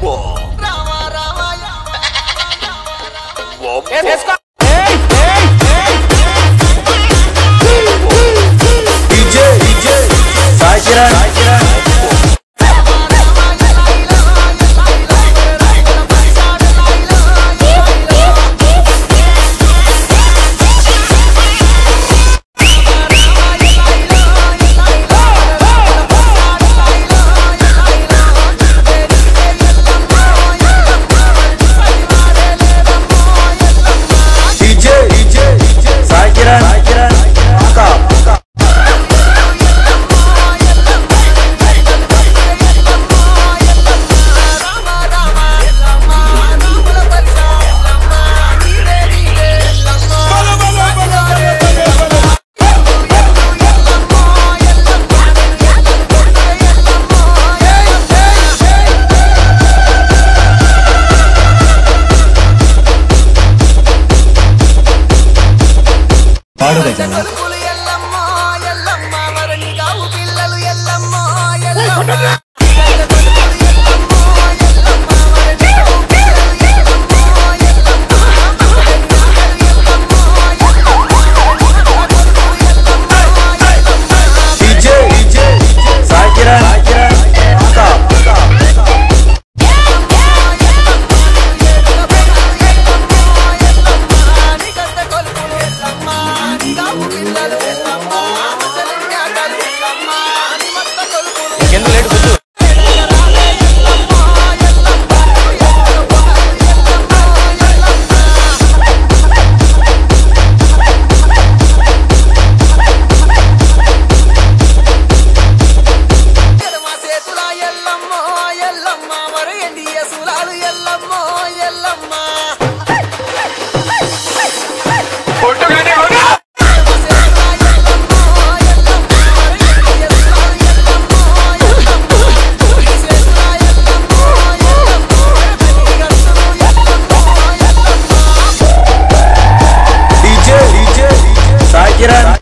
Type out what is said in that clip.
Whoa. Whoa. പാടുക Get up.